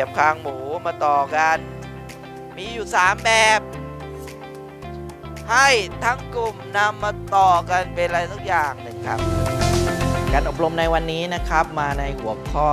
ยบคางหมูมาต่อกัน มีอยู่ 3 แบบ ให้ทั้งกลุ่มนำมาต่อกันเป็นอะไรสักอย่างหนึ่งครับ การอบรมในวันนี้นะครับมาในหัวข้อ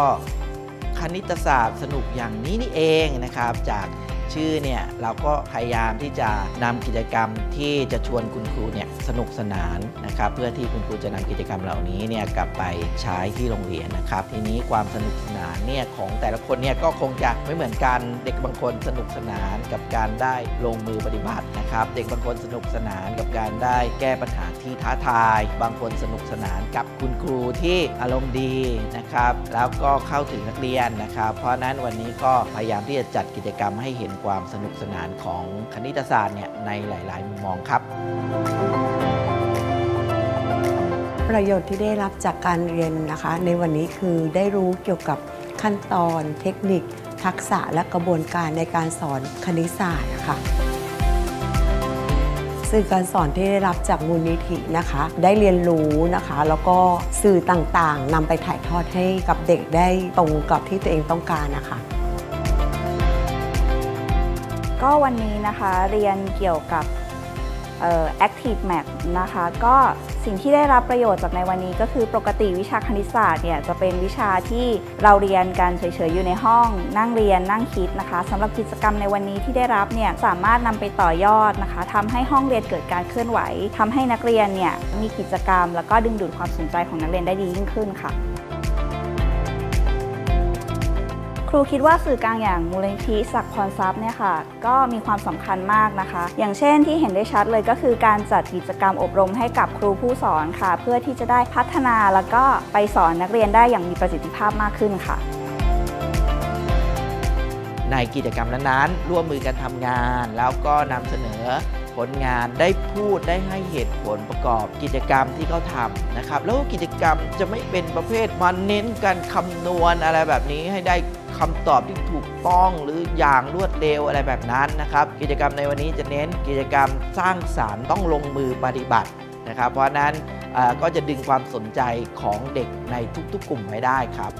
คณิตศาสตร์สนุกอย่างนี้นี่เองนะครับจาก ชื่อเนี่ยเราก็พยายามที่จะนำกิจกรรมที่จะชวนคุณครูเนี่ยสนุกสนานนะครับเพื่อที่คุณครูจะนำกิจกรรมเหล่านี้เนี่ยกลับไปใช้ที่โรงเรียนนะครับ ทีนี้ความสนุกสนานเนี่ยของแต่ละคนเนี่ยก็คงจะไม่เหมือนกันเด็กบางคนสนุกสนานกับการได้ลงมือปฏิบัตินะครับ เด็กบางคนสนุกสนานกับการได้แก้ปัญหาที่ท้าทาย บางคนสนุกสนานกับคุณครูที่อารมณ์ดีนะครับ แล้วก็เข้าถึงนักเรียนนะครับ เพราะฉะนั้นวันนี้ก็พยายามที่จะจัดกิจกรรมให้เห็นความสนุกสนานของคณิตศาสตร์เนี่ยในหลาย ๆ มุมมองครับ ประโยชน์ที่ได้รับจากการเรียนนะคะ ในวันนี้คือได้รู้เกี่ยวกับขั้นตอน เทคนิค ทักษะและกระบวนการในการสอนคณิตศาสตร์นะคะสื่อการสอนที่ได้รับจากมูลนิธินะคะ ได้เรียนรู้นะคะ แล้วก็สื่อต่างๆนำไปถ่ายทอดให้กับเด็กได้ตรงกับที่ตัวเองต้องการนะคะ ก็วันนี้นะคะเรียนเกี่ยวกับ Active Math นะคะ ก็สิ่งที่ได้รับประโยชน์จากในวันนี้ก็คือปกติวิชาคณิตศาสตร์เนี่ยจะเป็นวิชาที่เราเรียนกันเฉยๆอยู่ในห้อง นั่งเรียนนั่งคิดนะคะสำหรับกิจกรรมในวันนี้ที่ได้รับเนี่ยสามารถนำไปต่อยอดนะคะทำให้ห้องเรียนเกิดการเคลื่อนไหวทำให้นักเรียนเนี่ยมีกิจกรรม แล้วก็ดึงดูดความสนใจของนักเรียนได้ดียิ่งขึ้นค่ะ รูคิดว่าสื่อกลางอย่างมูลนิธิศักพรทรัพย์เนี่ยค่ะก็มีความสำคัญมากนะคะ อย่างเช่นที่เห็นได้ชัดเลยก็คือการจัดกิจกรรมอบรมให้กับครูผู้สอนค่ะ เพื่อที่จะได้พัฒนาแล้วก็ไปสอนนักเรียนได้อย่างมีประสิทธิภาพมากขึ้นค่ะในกิจกรรมนั้นๆ ร่วมมือกันทำงาน แล้วก็นำเสนอ ผลงานได้พูดได้ให้เหตุผลประกอบกิจกรรมที่เขาทำนะครับ แล้วกิจกรรมจะไม่เป็นประเภทมาเน้นการคำนวณอะไรแบบนี้ให้ได้คำตอบที่ถูกต้องหรืออย่างรวดเร็วอะไรแบบนั้นนะครับ กิจกรรมในวันนี้จะเน้นกิจกรรมสร้างสารรค์ต้องลงมือปฏิบัตินะครับ เพราะนั้นก็จะดึงความสนใจของเด็กในทุกๆกลุ่มไว้ได้ครับ